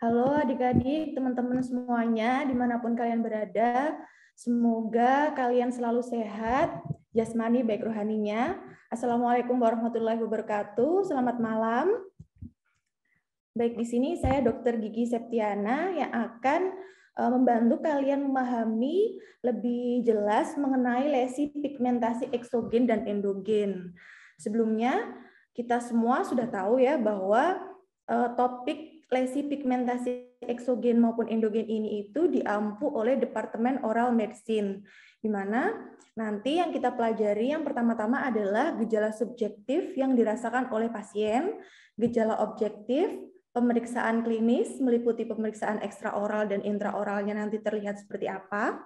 Halo adik-adik, teman-teman semuanya, di mana pun kalian berada. Semoga kalian selalu sehat, jasmani baik rohaninya. Assalamualaikum warahmatullahi wabarakatuh. Selamat malam. Baik, di sini saya Dr. Gigi Septiana yang akan eh, membantu kalian memahami lebih jelas mengenai lesi pigmentasi eksogen dan endogen. Sebelumnya, kita semua sudah tahu ya bahwa eh, topik lesi pigmentasi eksogen maupun endogen ini itu diampu oleh Departemen Oral Medicine, di mana Nanti yang kita pelajari yang pertama-tama adalah gejala subjektif yang dirasakan oleh pasien, gejala objektif, pemeriksaan klinis meliputi pemeriksaan ekstraoral dan intraoralnya nanti terlihat seperti apa,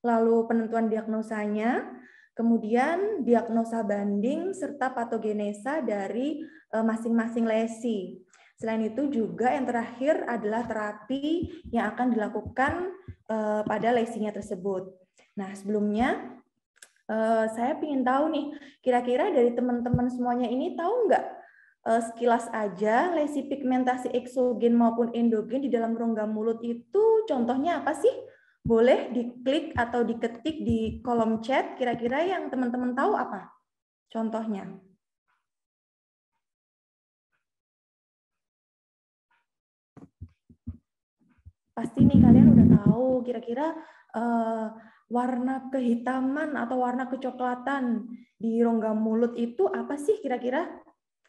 lalu penentuan diagnosanya, kemudian diagnosa banding serta patogenesa dari eh, masing-masing lesi. Selain itu juga yang terakhir adalah terapi yang akan dilakukan eh, pada lesinya tersebut. Nah, sebelumnya Uh, saya ingin tahu nih, kira-kira dari teman-teman semuanya ini tahu nggak uh, sekilas aja lesi pigmentasi eksogen maupun endogen di dalam rongga mulut itu contohnya apa sih? Boleh diklik atau diketik di kolom chat, kira-kira yang teman-teman tahu apa? Contohnya. Pasti nih kalian udah tahu kira-kira uh, warna kehitaman atau warna kecoklatan di rongga mulut itu apa sih kira-kira?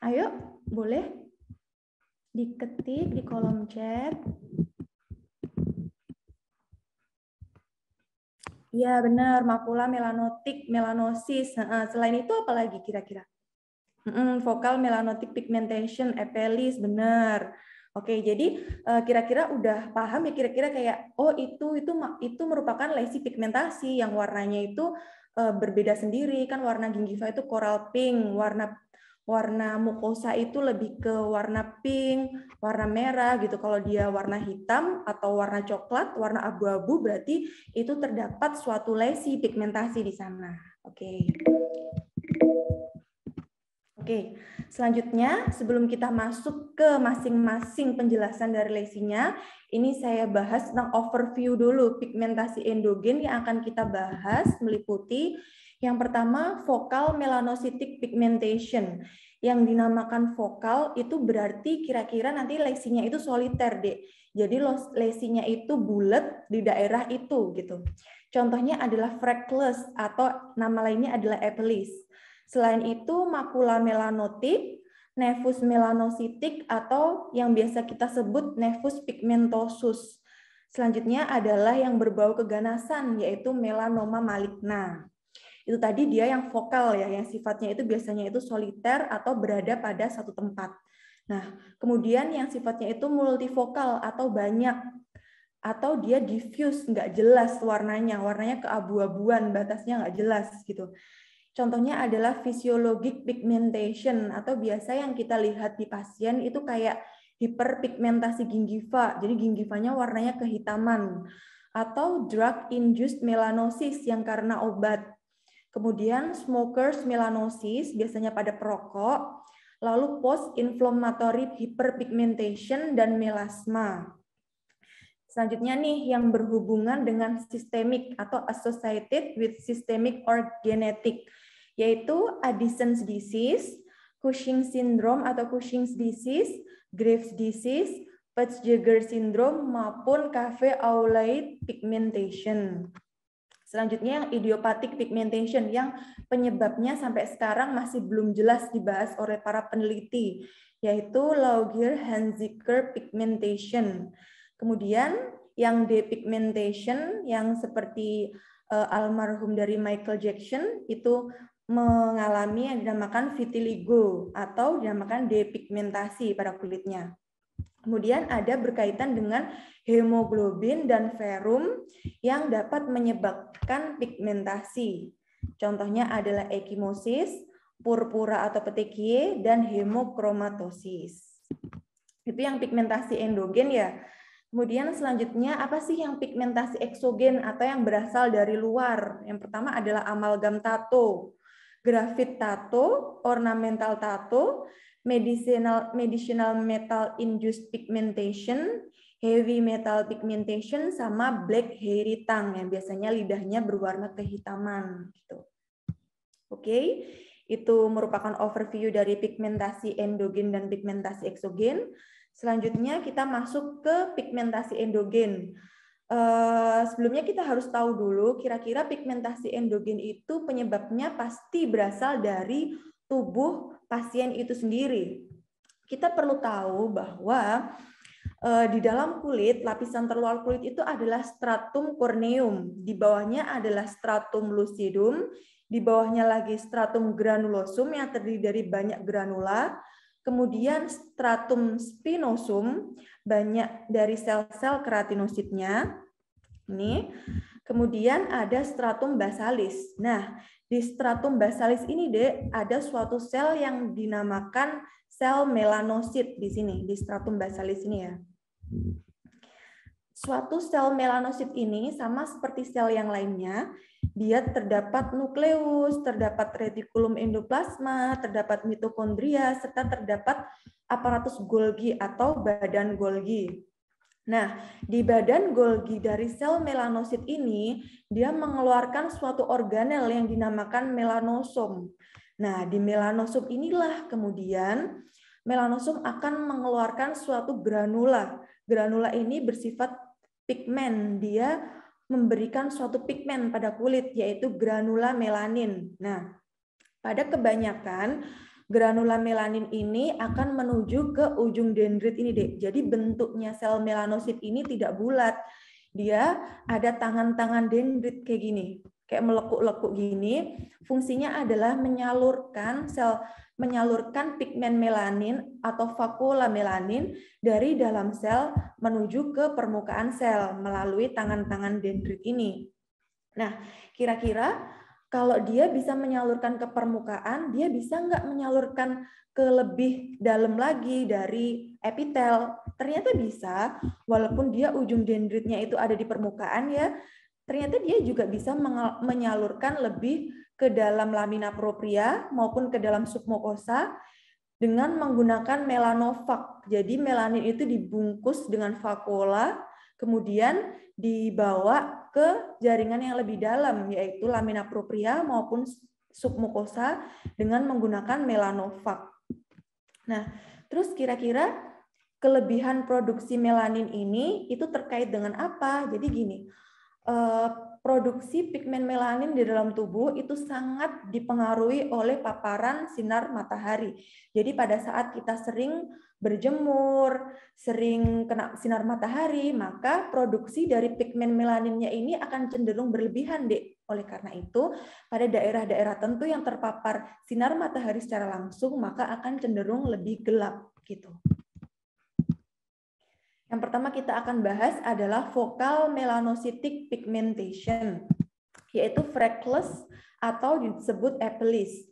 Ayo, boleh diketik di kolom chat. Iya benar, makula melanotik, melanosis. Selain itu apa lagi kira-kira? Vokal melanotic pigmentation, epelis, benar. Oke, jadi eh, kira-kira udah paham ya kira-kira kayak oh itu itu itu merupakan lesi pigmentasi yang warnanya itu eh, berbeda sendiri kan warna gingiva itu coral pink, warna warna mukosa itu lebih ke warna pink, warna merah gitu. Kalau dia warna hitam atau warna coklat, warna abu-abu berarti itu terdapat suatu lesi pigmentasi di sana. Oke. Oke, selanjutnya sebelum kita masuk ke masing-masing penjelasan dari lesinya, ini saya bahas tentang overview dulu pigmentasi endogen yang akan kita bahas meliputi yang pertama vokal melanocytic pigmentation. Yang dinamakan vokal itu berarti kira-kira nanti lesinya itu soliter, Dek. Jadi lesinya itu bulat di daerah itu gitu. Contohnya adalah freckles atau nama lainnya adalah epilis. Selain itu, makula melanotik, nefus melanositik, atau yang biasa kita sebut nefus pigmentosus. Selanjutnya adalah yang berbau keganasan, yaitu melanoma maligna. Itu tadi dia yang vokal ya, yang sifatnya itu biasanya itu soliter atau berada pada satu tempat. Nah, kemudian yang sifatnya itu multivokal atau banyak atau dia diffuse, nggak jelas warnanya, warnanya keabu-abuan, batasnya nggak jelas gitu. Contohnya adalah physiologic pigmentation atau biasa yang kita lihat di pasien itu kayak hiperpigmentasi gingiva. Jadi gingivanya warnanya kehitaman atau drug induced melanosis yang karena obat. Kemudian smokers melanosis biasanya pada perokok, lalu post inflammatory hyperpigmentation dan melasma. Selanjutnya nih yang berhubungan dengan sistemik atau associated with systemic or genetic yaitu Addison's disease, Cushing syndrome atau Cushing's disease, Graves disease, Peutz-Jeghers syndrome maupun cafe-au-lait pigmentation. Selanjutnya yang idiopathic pigmentation yang penyebabnya sampai sekarang masih belum jelas dibahas oleh para peneliti, yaitu Laugier-Hanziker pigmentation. Kemudian yang depigmentation yang seperti uh, almarhum dari Michael Jackson itu mengalami yang dinamakan vitiligo atau dinamakan depigmentasi pada kulitnya. Kemudian ada berkaitan dengan hemoglobin dan verum yang dapat menyebabkan pigmentasi. Contohnya adalah ekimosis, purpura atau petekie, dan hemokromatosis. Itu yang pigmentasi endogen ya. Kemudian selanjutnya apa sih yang pigmentasi eksogen atau yang berasal dari luar? Yang pertama adalah amalgam tato grafit tato, ornamental tato, medicinal medicinal metal induced pigmentation, heavy metal pigmentation sama black hairy tongue yang biasanya lidahnya berwarna kehitaman gitu. Oke, okay? itu merupakan overview dari pigmentasi endogen dan pigmentasi eksogen. Selanjutnya kita masuk ke pigmentasi endogen. Uh, sebelumnya kita harus tahu dulu kira-kira pigmentasi endogen itu penyebabnya pasti berasal dari tubuh pasien itu sendiri. Kita perlu tahu bahwa uh, di dalam kulit, lapisan terluar kulit itu adalah stratum corneum, di bawahnya adalah stratum lucidum, di bawahnya lagi stratum granulosum yang terdiri dari banyak granula, kemudian stratum spinosum, banyak dari sel-sel keratinositnya, ini. Kemudian ada stratum basalis. Nah, di stratum basalis ini, Dek, ada suatu sel yang dinamakan sel melanosit di sini, di stratum basalis ini ya. Suatu sel melanosit ini sama seperti sel yang lainnya, dia terdapat nukleus, terdapat retikulum endoplasma, terdapat mitokondria, serta terdapat aparatus Golgi atau badan Golgi. Nah, di badan Golgi dari sel melanosit ini, dia mengeluarkan suatu organel yang dinamakan melanosom. Nah, di melanosom inilah kemudian melanosom akan mengeluarkan suatu granula. Granula ini bersifat pigmen. Dia memberikan suatu pigmen pada kulit, yaitu granula melanin. Nah, pada kebanyakan granula melanin ini akan menuju ke ujung dendrit ini, Dek. Jadi bentuknya sel melanosit ini tidak bulat. Dia ada tangan-tangan dendrit kayak gini, kayak melekuk-lekuk gini. Fungsinya adalah menyalurkan sel menyalurkan pigmen melanin atau vakula melanin dari dalam sel menuju ke permukaan sel melalui tangan-tangan dendrit ini. Nah, kira-kira kalau dia bisa menyalurkan ke permukaan, dia bisa nggak menyalurkan ke lebih dalam lagi dari epitel? Ternyata bisa, walaupun dia ujung dendritnya itu ada di permukaan ya, ternyata dia juga bisa menyalurkan lebih ke dalam lamina propria maupun ke dalam submukosa dengan menggunakan melanovac. Jadi melanin itu dibungkus dengan vakuola, kemudian dibawa ke jaringan yang lebih dalam yaitu lamina propria maupun submukosa dengan menggunakan melanovac. Nah, terus kira-kira kelebihan produksi melanin ini itu terkait dengan apa? Jadi gini, eh, produksi pigmen melanin di dalam tubuh itu sangat dipengaruhi oleh paparan sinar matahari. Jadi pada saat kita sering berjemur, sering kena sinar matahari, maka produksi dari pigmen melaninnya ini akan cenderung berlebihan, Dek. Oleh karena itu, pada daerah-daerah tertentu yang terpapar sinar matahari secara langsung, maka akan cenderung lebih gelap gitu. Yang pertama kita akan bahas adalah focal melanocytic pigmentation, yaitu freckles atau disebut epilis.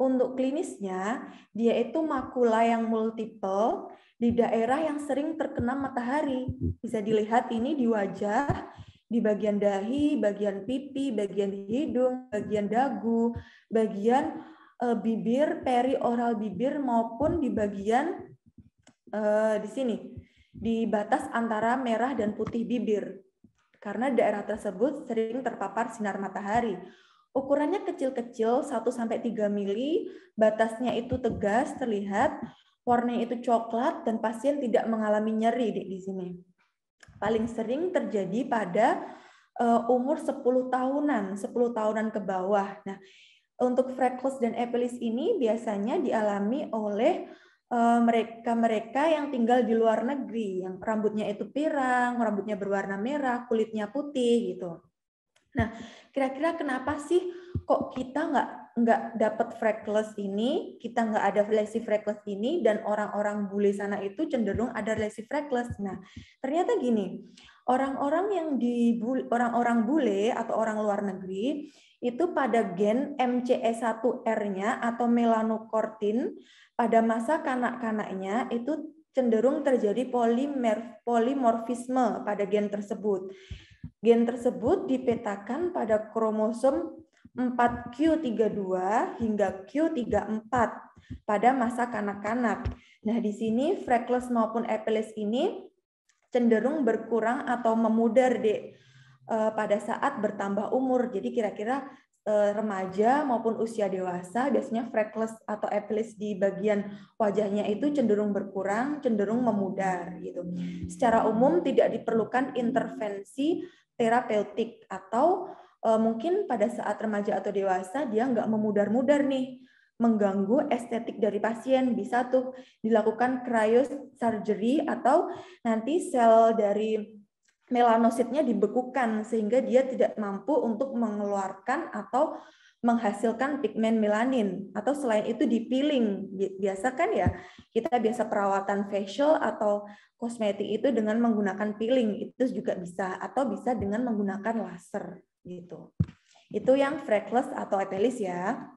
Untuk klinisnya, dia itu makula yang multiple di daerah yang sering terkena matahari. Bisa dilihat ini di wajah, di bagian dahi, bagian pipi, bagian hidung, bagian dagu, bagian uh, bibir, perioral bibir maupun di bagian uh, di sini di batas antara merah dan putih bibir, karena daerah tersebut sering terpapar sinar matahari. Ukurannya kecil-kecil 1-3 mili, batasnya itu tegas, terlihat, warnanya itu coklat, dan pasien tidak mengalami nyeri di, di sini. Paling sering terjadi pada uh, umur 10 tahunan, 10 tahunan ke bawah. Nah, untuk freckles dan epilis ini biasanya dialami oleh Eh, mereka-mereka yang tinggal di luar negeri, yang rambutnya itu pirang, rambutnya berwarna merah, kulitnya putih gitu. Nah, kira-kira kenapa sih kok kita nggak nggak dapat freckles ini, kita nggak ada lesi freckles ini, dan orang-orang bule sana itu cenderung ada lesi freckles. Nah, ternyata gini, orang-orang yang di orang-orang bule atau orang luar negeri itu pada gen MCE1R-nya atau melanocortin pada masa kanak-kanaknya itu cenderung terjadi polimer, polimorfisme pada gen tersebut. Gen tersebut dipetakan pada kromosom 4Q32 hingga Q34 pada masa kanak-kanak. Nah, di sini freckles maupun epilis ini cenderung berkurang atau memudar dek eh, pada saat bertambah umur. Jadi kira-kira remaja maupun usia dewasa biasanya freckles atau epilis di bagian wajahnya itu cenderung berkurang, cenderung memudar gitu. Secara umum tidak diperlukan intervensi terapeutik atau uh, mungkin pada saat remaja atau dewasa dia nggak memudar-mudar nih mengganggu estetik dari pasien bisa tuh dilakukan cryosurgery atau nanti sel dari melanositnya dibekukan sehingga dia tidak mampu untuk mengeluarkan atau menghasilkan pigmen melanin atau selain itu di peeling biasa kan ya kita biasa perawatan facial atau kosmetik itu dengan menggunakan peeling itu juga bisa atau bisa dengan menggunakan laser gitu. Itu yang freckles atau epilis ya.